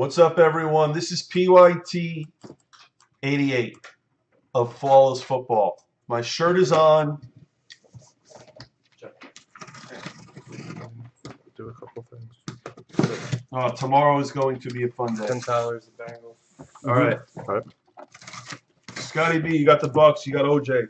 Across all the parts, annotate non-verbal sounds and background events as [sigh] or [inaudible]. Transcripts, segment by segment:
What's up, everyone? This is PYT 88 of Flawless Football. My shirt is on. Do a couple things. Uh, tomorrow is going to be a fun day. Ken Tyler's the Bengals. All right. Alright. Scotty B, you got the Bucks. You got OJ.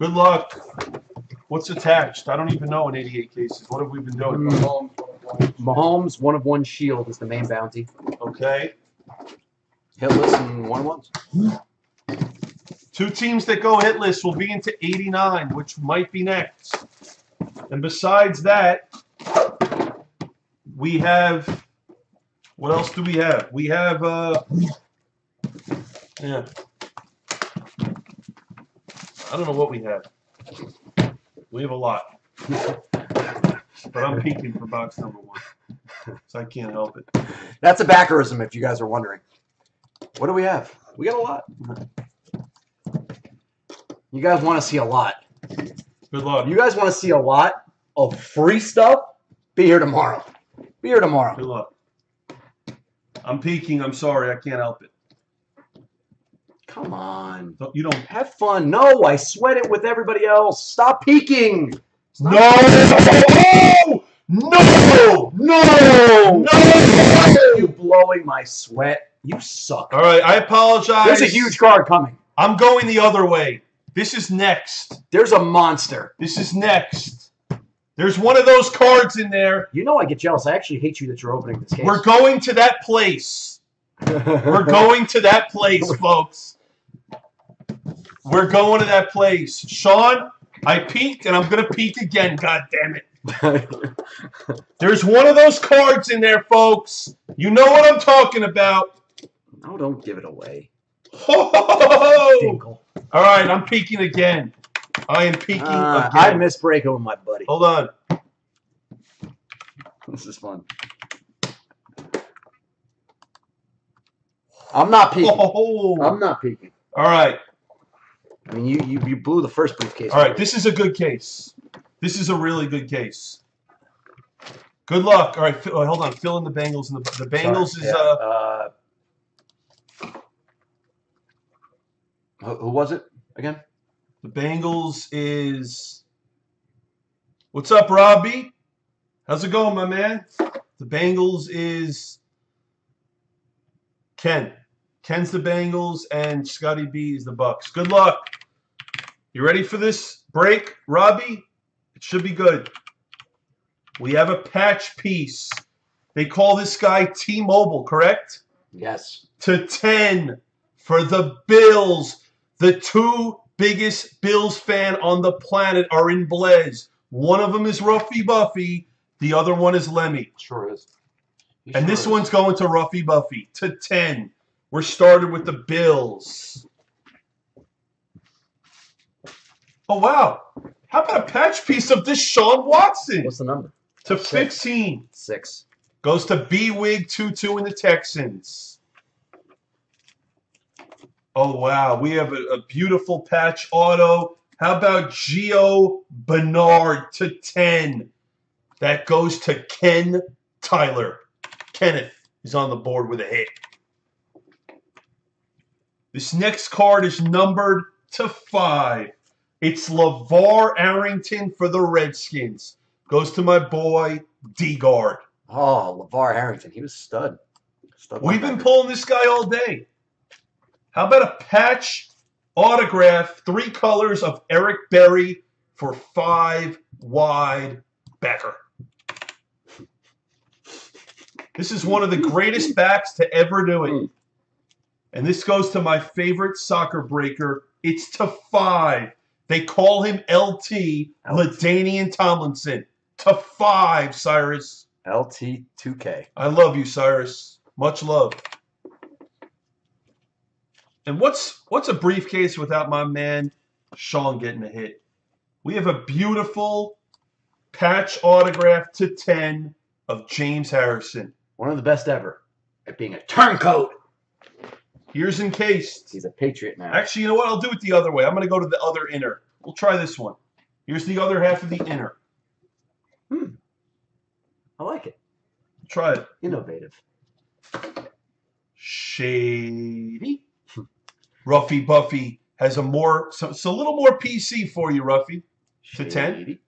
Good luck. What's attached? I don't even know in 88 cases. What have we been doing? Mahomes, one of one shield is the main bounty. Okay. Hitless and one of ones. Two teams that go hitless will be into 89, which might be next. And besides that, we have. What else do we have? We have. uh Yeah. I don't know what we have. We have a lot. [laughs] But I'm peeking for box number one. So I can't help it. That's a backerism, if you guys are wondering. What do we have? We got a lot. You guys want to see a lot. Good luck. You guys want to see a lot of free stuff? Be here tomorrow. Be here tomorrow. Good luck. I'm peeking. I'm sorry. I can't help it. Come on. You don't Have fun. No, I sweat it with everybody else. Stop peeking. No! No! No! No! You blowing my sweat. You suck. All right, I apologize. There's a huge card coming. I'm going the other way. This is next. There's a monster. This is next. There's one of those cards in there. You know I get jealous. I actually hate you that you're opening this case. We're going to that place. We're [laughs] going to that place, folks. We're going to that place. Sean, I peeked and I'm going to peek again. God damn it. [laughs] There's one of those cards in there, folks. You know what I'm talking about. no, don't give it away. All right, I'm peeking again. I am peeking Uh, I again. miss breaking with my buddy. Hold on. This is fun. I'm not peeking. Oh. I'm not peeking. All right. I mean, you, you, you blew the first briefcase. All right. This is a good case. This is a really good case. Good luck. All right. oh, hold on. Fill in the Bengals and the the Bengals is Yeah, uh. uh. Who, who was it again? The Bengals is. What's up, Robbie? How's it going, my man? The Bengals is. Ken. Ken's the Bengals, and Scotty B is the Bucks. Good luck. You ready for this break, Robbie? It should be good. We have a patch piece. They call this guy T-Mobile, correct? Yes. to 10 for the Bills. The two biggest Bills fan on the planet are in Blez. One of them is Ruffy Buffy, the other one is Lemmy. Sure is. He And sure this is. one's going to Ruffy Buffy to 10. We're started with the Bills. Oh, wow. How about a patch piece of this Sean Watson What's the number? to Six. 15? Six. Goes to B Wig 2 2 in the Texans. Oh, wow. We have a, a beautiful patch auto. How about Gio Bernard to 10? That goes to Ken Tyler. Kenneth is on the board with a hit. This next card is numbered to 5. It's LeVar Arrington for the Redskins. Goes to my boy, D Guard. Oh, LeVar Arrington. He was stud. stud We've been pulling this guy all day. How about a patch autograph, three colors of Eric Berry for five wide backer? This is one of the greatest backs to ever do it. And this goes to my favorite soccer breaker. It's to five. They call him LT, LaDainian Tomlinson. To five, Cyrus. LT2K. I love you, Cyrus. Much love. And what's what's a briefcase without my man Sean getting a hit? We have a beautiful patch autograph to 10 of James Harrison. One of the best ever at being a turncoat. Here's encased. He's a patriot now. Actually, you know what? I'll do it the other way. I'm going to go to the other inner. We'll try this one. Here's the other half of the inner. Hmm. I like it. Try it. Innovative. Shady. Ruffy Buffy has a more, so it's a little more PC for you, Ruffy. To 10?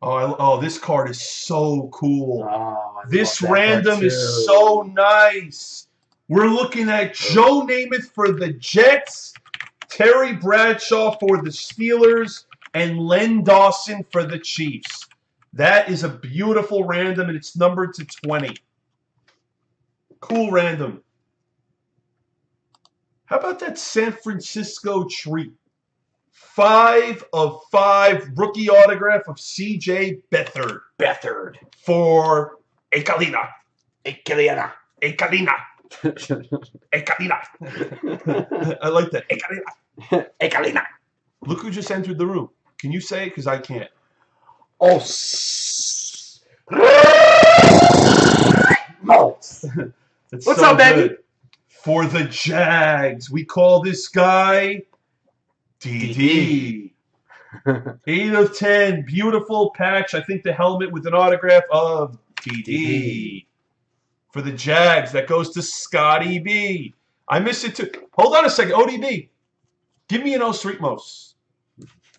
Oh, I, oh, this card is so cool. Oh, This love that card random is so nice. We're looking at Joe Namath for the Jets, Terry Bradshaw for the Steelers, and Len Dawson for the Chiefs. That is a beautiful random, and it's numbered to 20. Cool random. How about that San Francisco treat? Five of five rookie autograph of CJ Beathard Bethard. for Ekalina. Ekeliana. Ekalina. [laughs] Ekalina. [laughs] I like that. Ekalina. Ekalina. Look who just entered the room. Can you say it? Because I can't. Oh, What's so up, baby? good. For the Jags, we call this guy DD. [laughs] 8 of 10. Beautiful patch. I think the helmet with an autograph of DD. For the Jags, that goes to Scotty B. I miss it too. Hold on a second. ODB. Give me an Os Ritmos.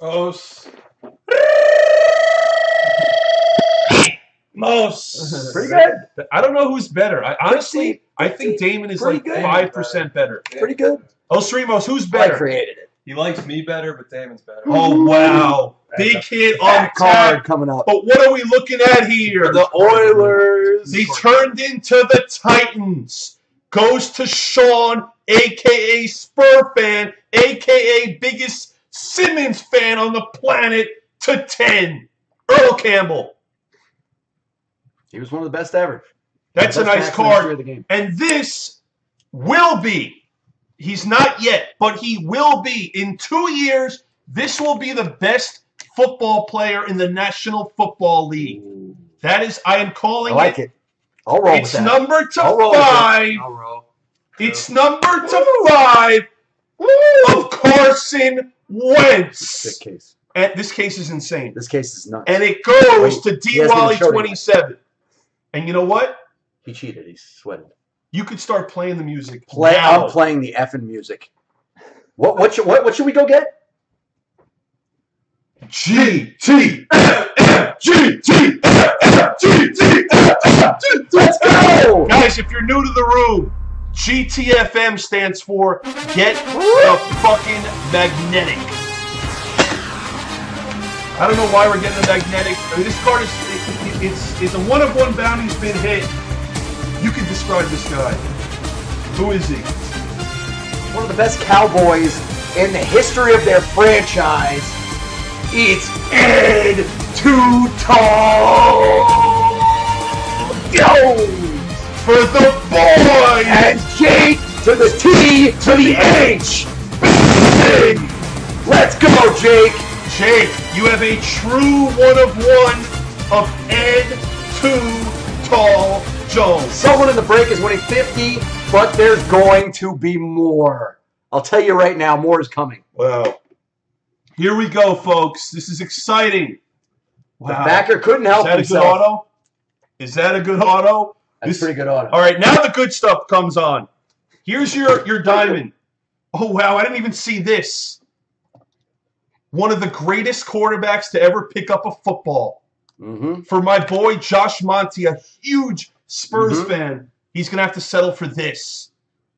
Os. Mos. Pretty good. I don't know who's better. I honestly, I think Damon is like five percent better. Pretty good. Os Ritmos, who's better? I created it. He likes me better, but Damon's better. Oh wow, big hit on That card tap. coming up. But what are we looking at here? The Oilers. They turned into the Titans. Goes to Sean, aka Spur fan, aka biggest Simmons fan on the planet, to 10. Earl Campbell. He was one of the best ever. That's a Best nice backs in the history card. the game. And this will be, he's not yet, but he will be in two years. This will be the best football player in the National Football League. That is, I am calling I calling like it. it. I'll roll It's with that. number to I'll roll with it. five. I'll roll. It's number to five of Carson Wentz. This case. And this case is insane. This case is nuts. And it goes Wait, to D hasn't even Wally showed it yet. 27. And you know what? he cheated. He's sweating. You could start playing the music. Play. now. I'm playing the effing music. What? What? Should, what? What should we go get? G T G T F F G T F F G T Let's go! Guys, if you're new to the room, GTFM stands for Get the Fucking Magnetic. I don't know why we're getting the magnetic. I mean, this card is it, it- it's it's a one of one bounty's been hit. You can describe this guy. Who is he? One of the best Cowboys in the history of their franchise. It's Ed Too Tall Jones For the boys. and Jake to the T to the H. Let's go, Jake. Jake, you have a true one of one of Ed Too Tall Jones. Someone in the break is winning 50, but there's going to be more. I'll tell you right now, more is coming. Wow. Here we go, folks. This is exciting. The Wow. backer couldn't help himself. Is that a good auto? Is that a good auto? That's This- pretty good auto. All right, now the good stuff comes on. Here's your your diamond. Oh wow, I didn't even see this. One of the greatest quarterbacks to ever pick up a football. Mm-hmm. For my boy Josh Monty, a huge Spurs Mhm. fan, he's gonna have to settle for this.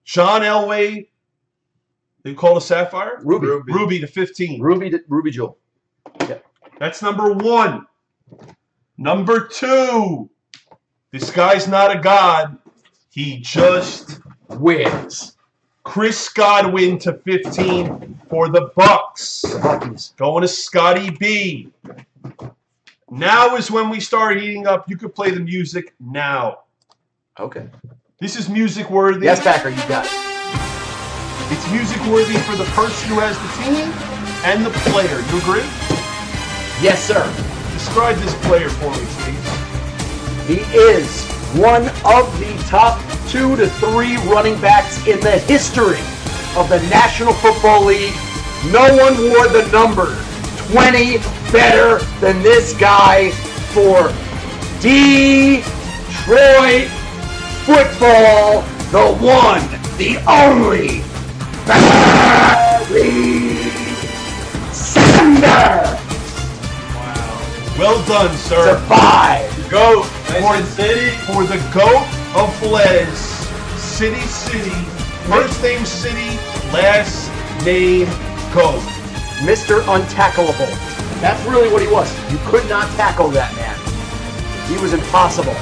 John Elway, they call it a sapphire. Ruby. Ruby. Ruby to 15. Ruby, Ruby Jewel. Yeah. That's number one. Number two. This guy's not a god. He just Wins. Chris Godwin to 15 for the Bucks. The Buckies. Going to Scotty B. Now is when we start heating up. You could play the music now. Okay. This is music worthy. Yes, backer, you got it. It's music worthy for the person who has the team and the player. You agree? Yes, sir. Describe this player for me, please. He is one of the top two to three running backs in the history of the National Football League. No one wore the number 20 better than this guy for Detroit football, the one, the only, Barry Sanders Well done, sir. survived. Goat Nice for, city. for the goat of Fles. City City. First name City, last name Goat. Mr. Untackleable. That's really what he was. You could not tackle that man. He was impossible.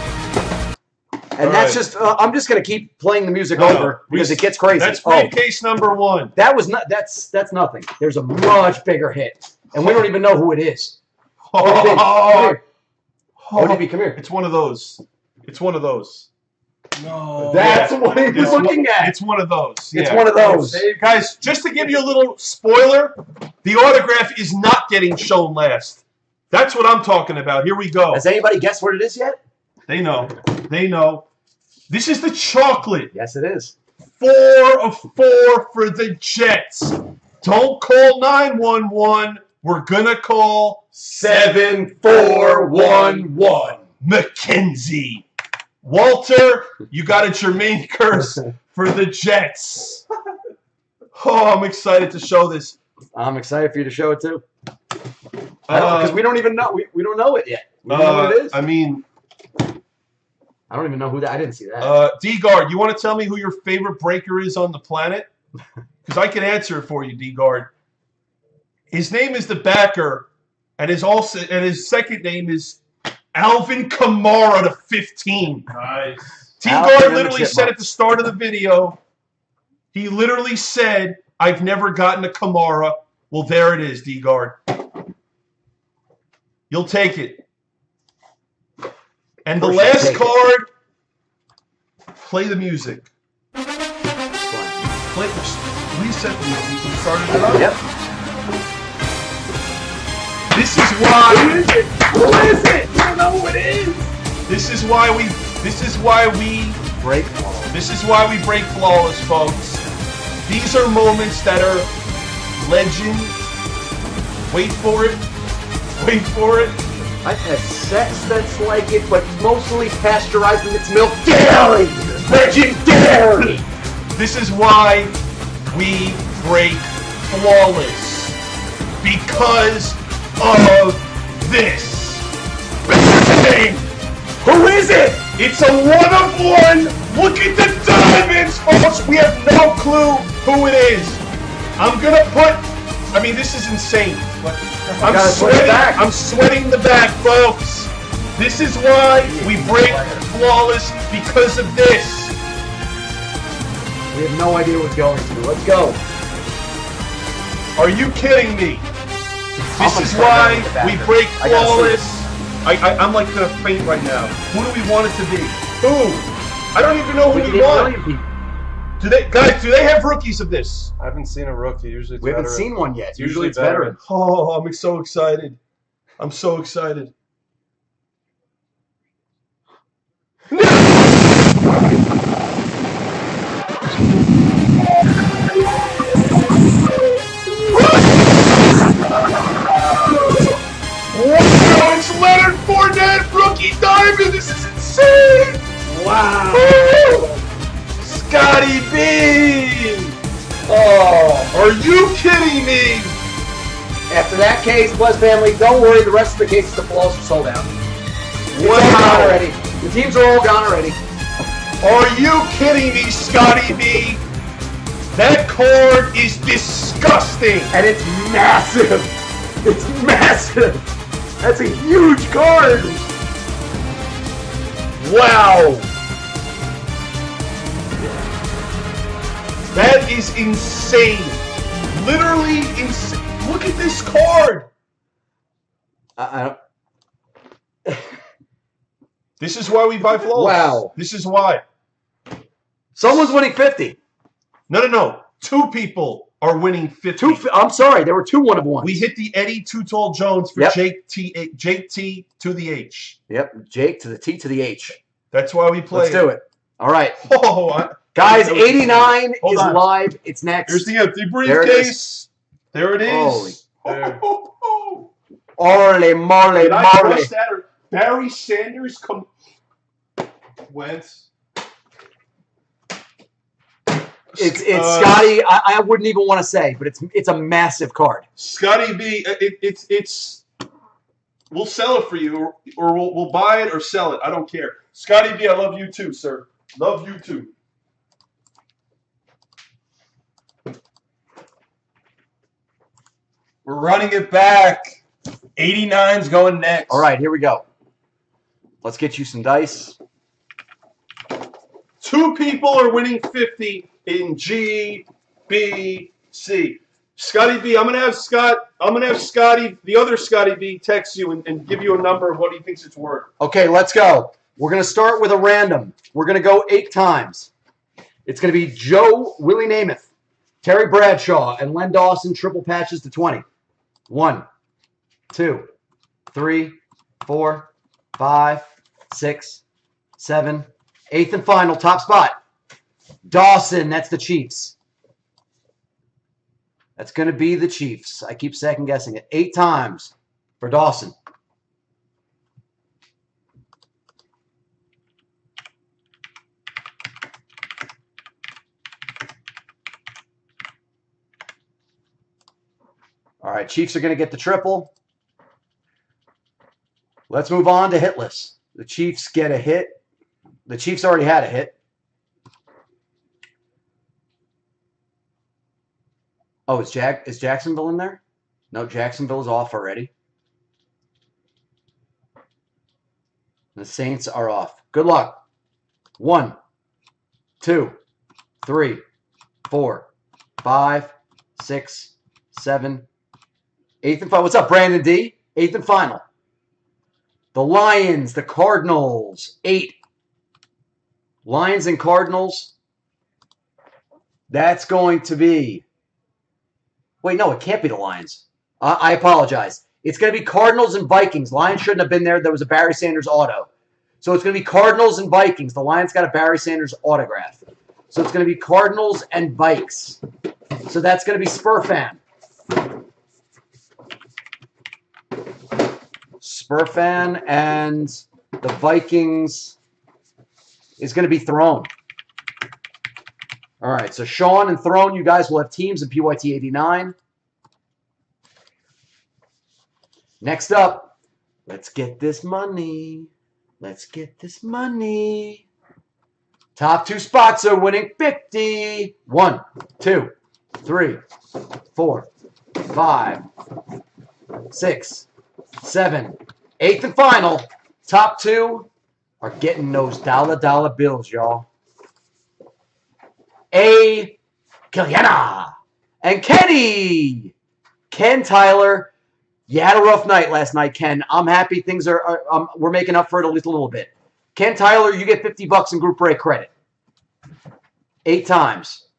And All that's right. just, uh, I'm just going to keep playing the music No, over because it gets crazy. That's Oh, briefcase number one. that was not, that's, that's nothing. There's a much bigger hit. And we don't even know who it is. ODB, come Oh, here. ODB, come here. it's one of those. It's one of those. No. That's Yeah. what he was looking one, at. It's one of those. It's yeah. one of those. Guys, just to give you a little spoiler, the autograph is not getting shown last. That's what I'm talking about. Here we go. Has anybody guessed what it is yet? They know. They know. This is the chocolate. Yes, it is. Four of four for the Jets. Don't call 911. We're going to call Seven, four, one, one. Mackenzie. Walter, you got a Jermaine Kearse for the Jets. Oh, I'm excited to show this. I'm excited for you to show it too. Because Uh, we don't even know. We, we don't know it yet. We don't know what uh, it is. I mean, I don't even know who that. I didn't see that. uh, D-Guard, you want to tell me who your favorite breaker is on the planet? [laughs] Because I can answer it for you, D-Guard. His name is the backer, and his also and his second name is Alvin Kamara to 15. Nice. Alvin D-Guard literally said at the start of the video, he literally said, I've never gotten a Kamara. Well, there it is, D-Guard. You'll take it. And the Of course I'll last take it. card, play the music. Play, reset the music. You started it up. Yep. This is why. Who is it? I don't know who it is. This is why we. This is why we Break. This is why we break flawless, folks. These are moments that are legend. Wait for it. Wait for it. I've had sex that's like it, but mostly pasteurized with its milk. Dairy! Legendary! This is why we break flawless. Because of this. Bang! Who is it? It's a one of one. Look at the diamonds, folks. We have no clue who it is. I'm gonna put. I mean, this is insane. I'm Gotta put it sweating. I'm sweating the back, folks. This is why we break flawless because of this. We have no idea what's going to. Let's go. Are you kidding me? I'm This is why running the back we break I flawless. I, I, I'm like gonna faint right now. Who do we want it to be? Who? I don't even know who We we, want. Do they, guys? Do they have rookies of this? I haven't seen a rookie. Usually it's We haven't veteran. seen one yet. It's Usually usually it's veteran. Oh, I'm so excited. I'm so excited. Rookie diamond. This is insane. Wow. Scotty B. Oh, are you kidding me? After that case, Plus family, don't worry. The rest of the cases, the flaws are sold out. It's all gone already. The teams are all gone already. Are you kidding me, Scotty B? That card is disgusting. And it's massive. It's massive. That's a huge card. Wow. That is insane. Literally insane. Look at this card. I, I don't, [laughs] This is why we buy flawless. Wow. This is why. someone's winning 50. No, no, no. Two people are winning 50. Two. I'm sorry, there were two one of ones. we hit the Eddie Too Tall Jones for Yep. Jake T Jake T to the H. Yep, Jake to the T to the H. That's why we play. Let's do it. All right, [laughs] Oh, I, guys. That 89 is on. live. It's next. here's the empty There it is. briefcase. There it is. Holy- There. Oh, [laughs] oh. Ole Did I trust that Barry Sanders come? Wentz. It's it's Uh, Scotty. I, I wouldn't even want to say, but it's it's a massive card. Scotty B. uh, It, it's it's. We'll sell it for you, or, or we'll, we'll buy it or sell it. I don't care. Scotty B. I love you too, sir. Love you too. We're running it back. 89's going next. All right, here we go. Let's get you some dice. Two people are winning 50 in G, B, C. Scotty B, I'm gonna have Scott. I'm gonna have Scotty, the other Scotty B, text you and, and give you a number of what he thinks it's worth. Okay, let's go. We're gonna start with a random. We're gonna go eight times. It's gonna be Joe Willie Namath, Terry Bradshaw, and Len Dawson triple patches to 20. One, two, three, four, five, six, seven, eighth and final, top spot. Dawson, that's the Chiefs. That's going to be the Chiefs. I keep second guessing it. Eight times for Dawson. All right, Chiefs are going to get the triple. Let's move on to hitless. The Chiefs get a hit. The Chiefs already had a hit. Oh, is Jack is Jacksonville in there? No, Jacksonville is off already. The Saints are off. Good luck. One, two, three, four, five, six, seven, eighth and final. What's up, Brandon D? Eighth and final. The Lions, the Cardinals, eight. Lions and Cardinals. That's going to be. Wait, no, it can't be the Lions. I, I apologize. It's going to be Cardinals and Vikings. Lions shouldn't have been there. There was a Barry Sanders auto. So it's going to be Cardinals and Vikings. The Lions got a Barry Sanders autograph. So it's going to be Cardinals and Vikes. So that's going to be Spur fan. Spur fan and the Vikings is going to be Throne. All right, so Sean and Throne, you guys will have teams in PYT 89. Next up, let's get this money. Let's get this money. Top two spots are winning 50. One, two, three, four, five, six, seven, eighth and final. Top two are getting those dollar dollar bills, y'all. A. Kiliana and Kenny. Ken Tyler, you had a rough night last night, Ken. I'm happy things are, are um, we're making up for it at least a little bit. Ken Tyler, you get 50 bucks in group break credit. Eight times.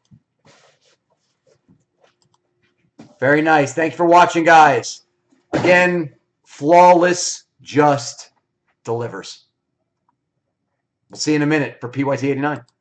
Very nice. Thank you for watching, guys. Again, flawless just delivers. We'll see you in a minute for PYT 89.